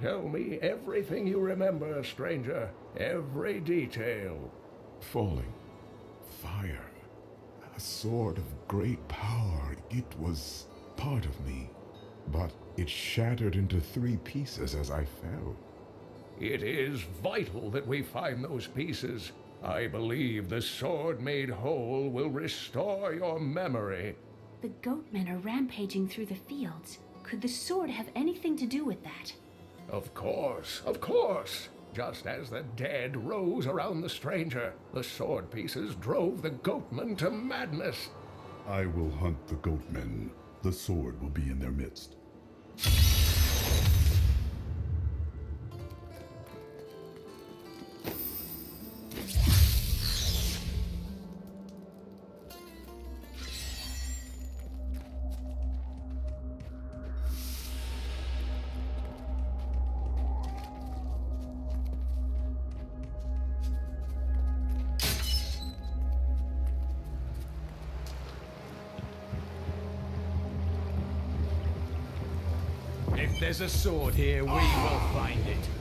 Tell me everything you remember, stranger. Every detail. Falling. Fire. A sword of great power. It was part of me. But it shattered into three pieces as I fell. It is vital that we find those pieces. I believe the sword made whole will restore your memory. The goatmen are rampaging through the fields. Could the sword have anything to do with that? Of course, of course. Just as the dead rose around the stranger, the sword pieces drove the goatmen to madness. I will hunt the goatmen. The sword will be in their midst. There's a sword here, we will find it.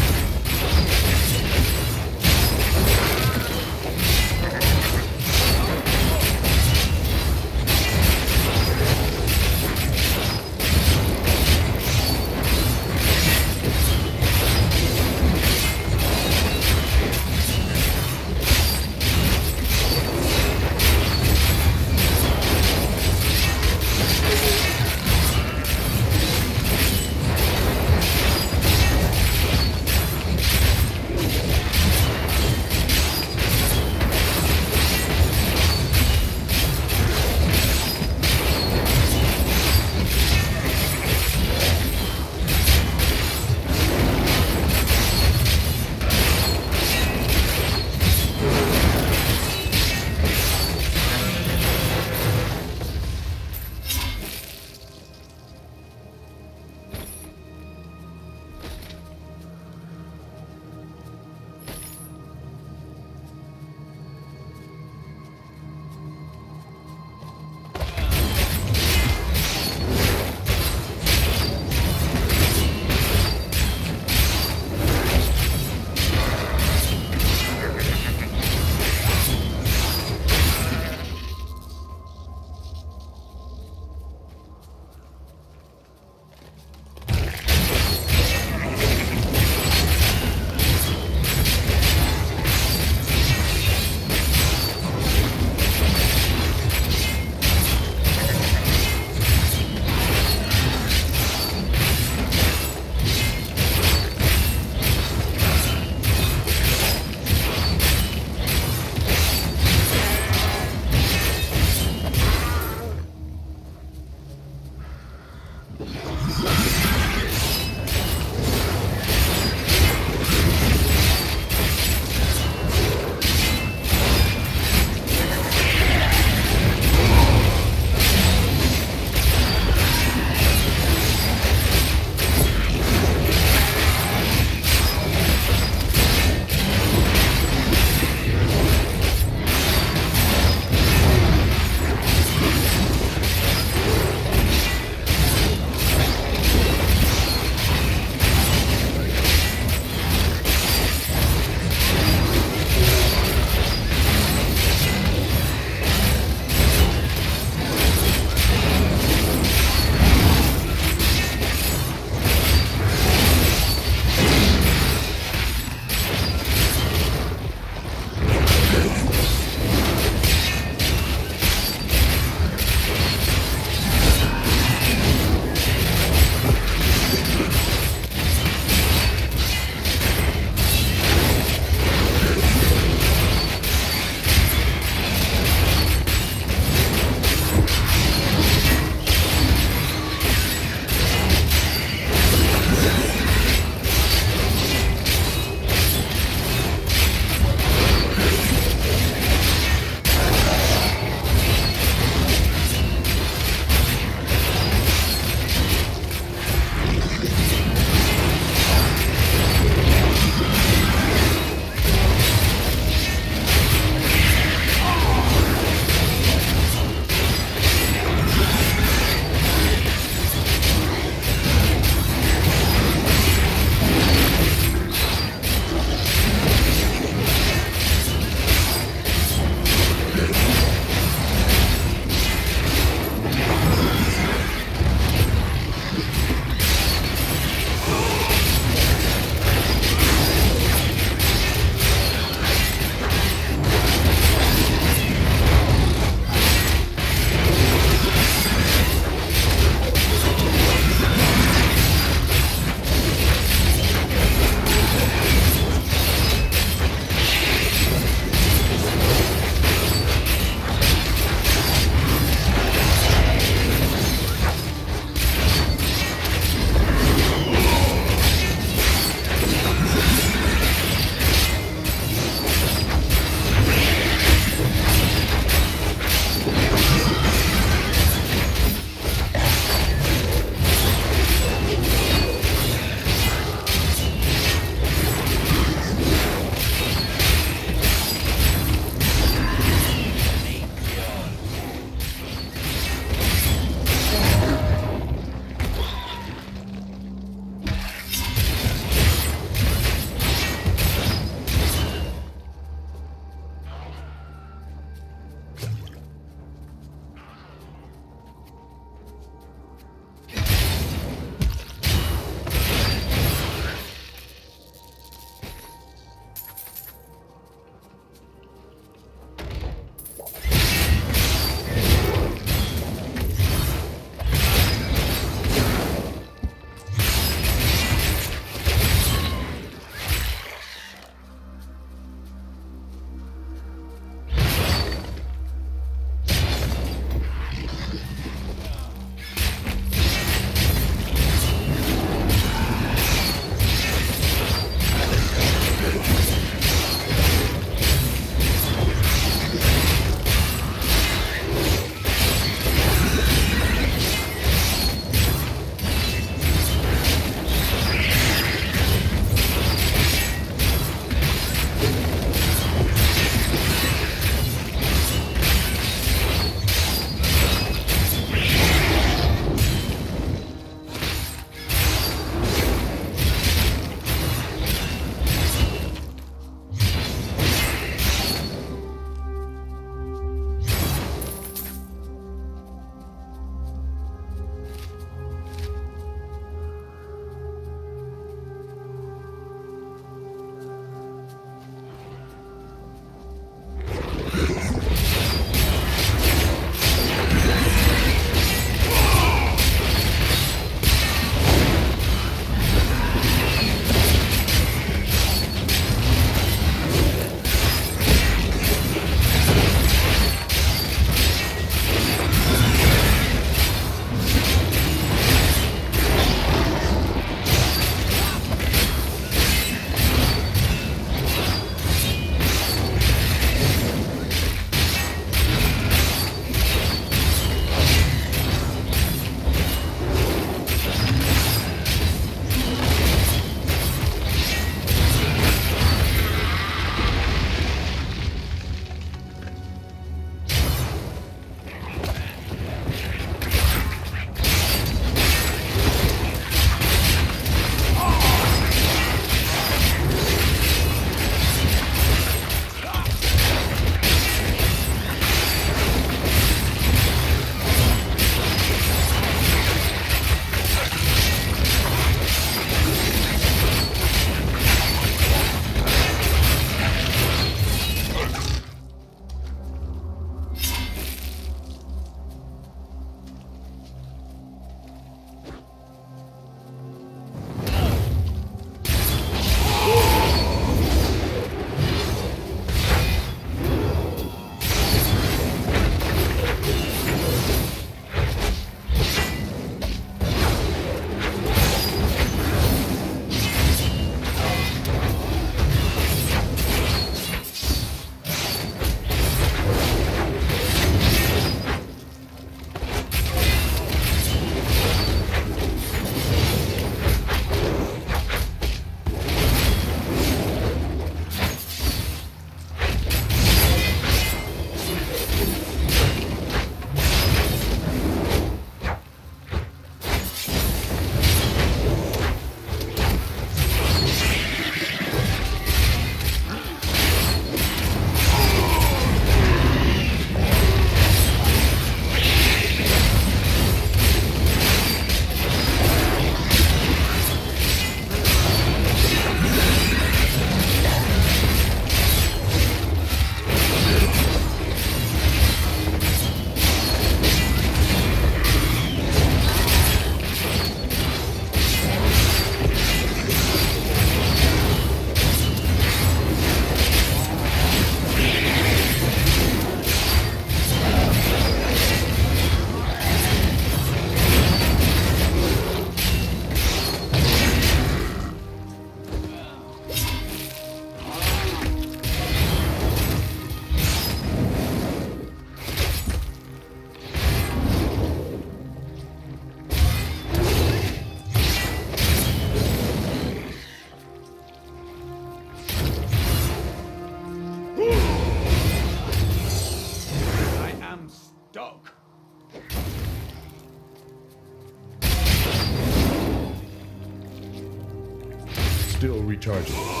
Still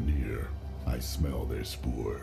are near. I smell their spoor.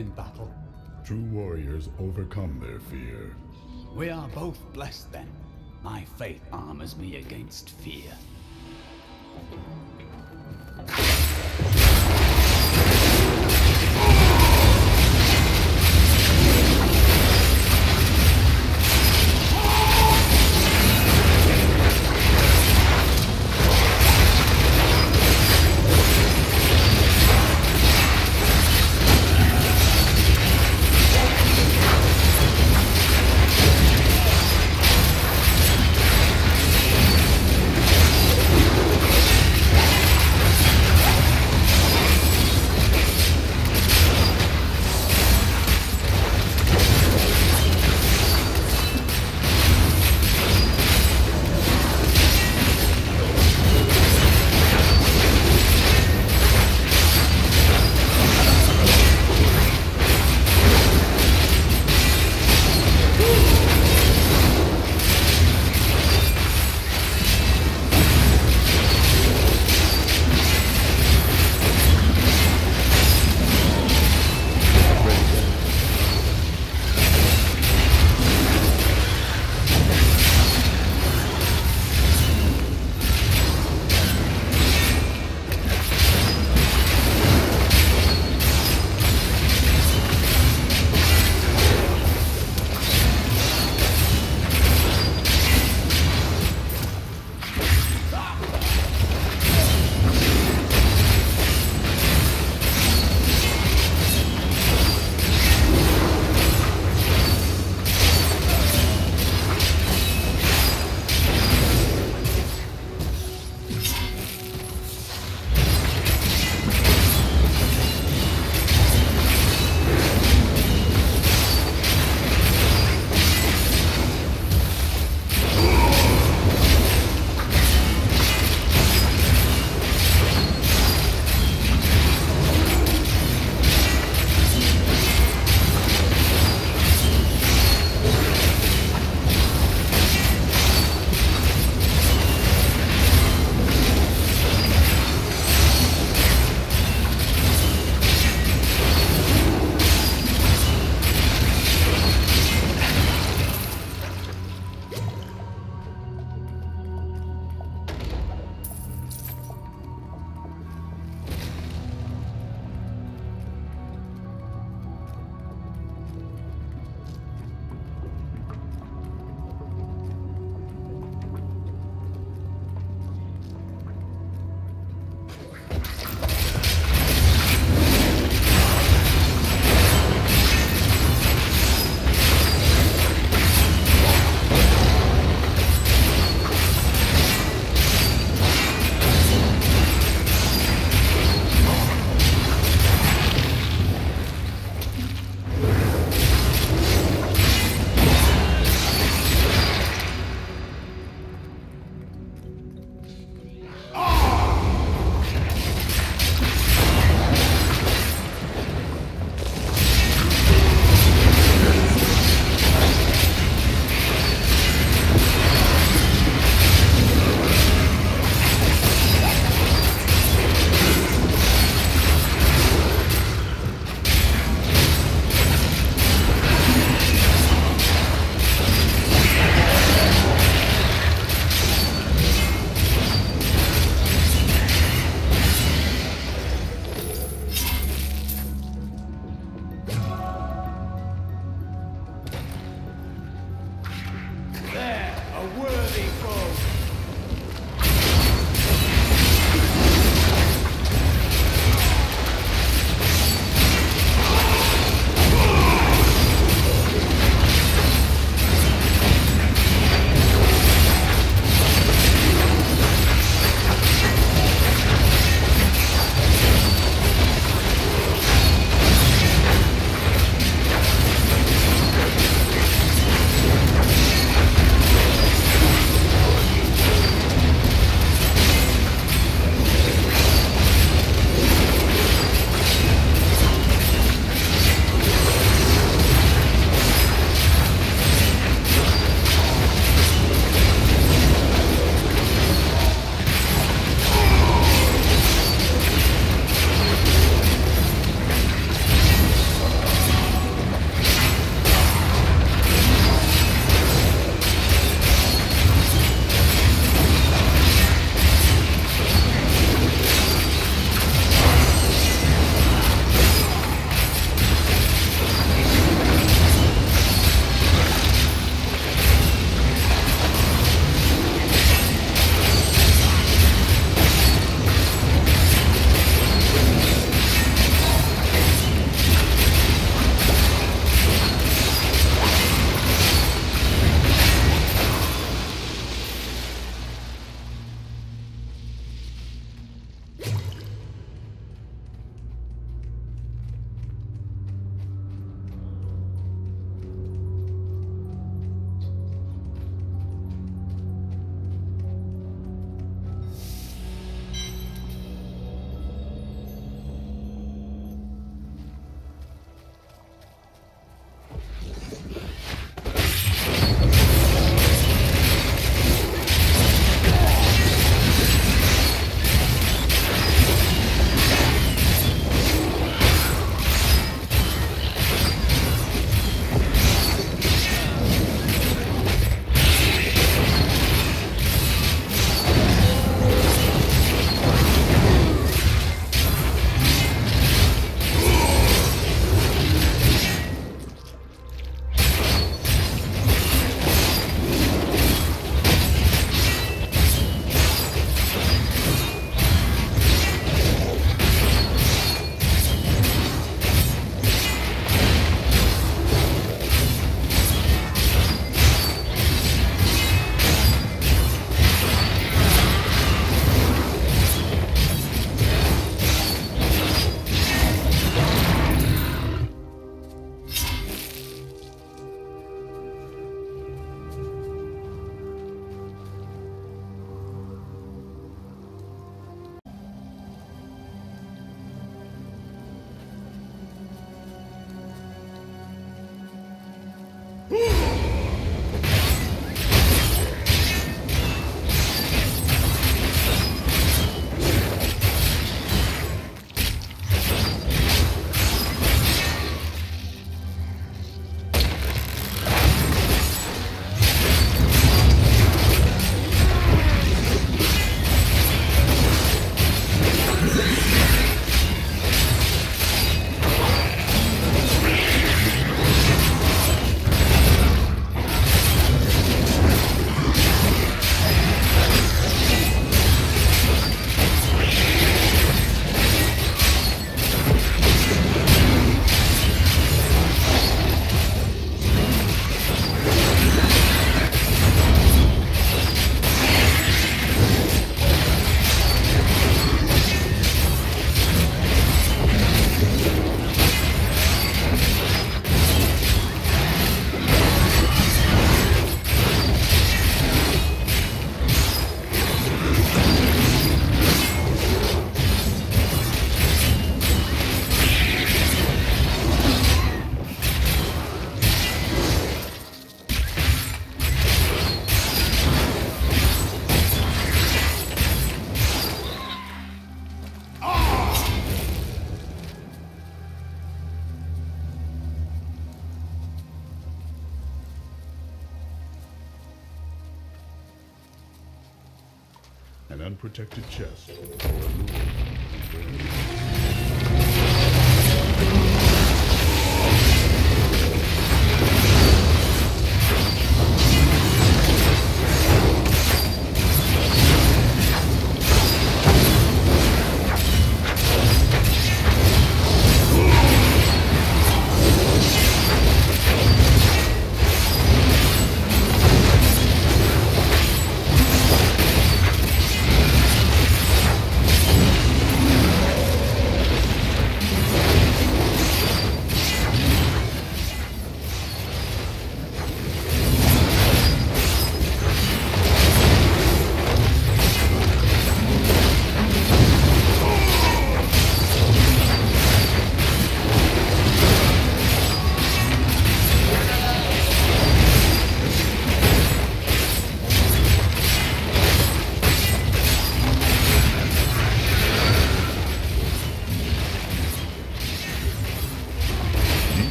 In battle? True warriors overcome their fear. We are both blessed then. My faith armors me against fear.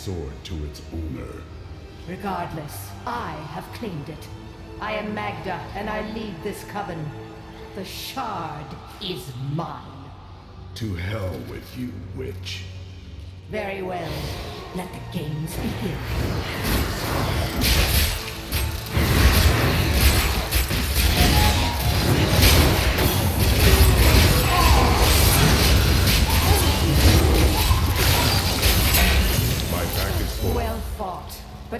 Sword to its owner. Regardless, I have claimed it. I am Maghda, and I lead this coven. The shard is mine. To hell with you, witch. Very well. Let the games begin.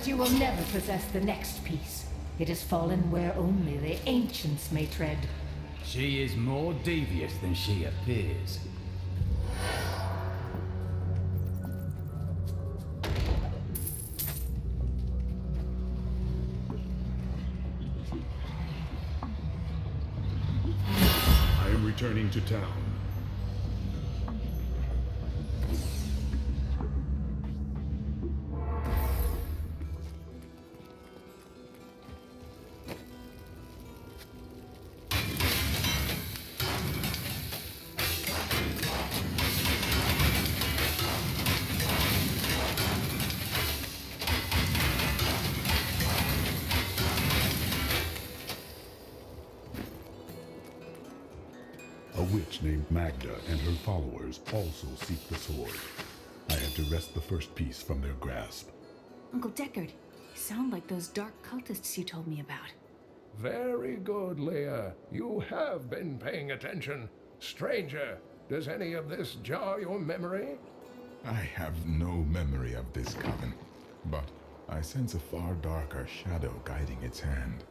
But you will never possess the next piece. It has fallen where only the ancients may tread. She is more devious than she appears. I am returning to town. Named and her followers also seek the sword. I have to wrest the first piece from their grasp. Uncle Deckard, you sound like those dark cultists you told me about. Very good, Leah. You have been paying attention. Stranger, does any of this jar your memory? I have no memory of this coven, but I sense a far darker shadow guiding its hand.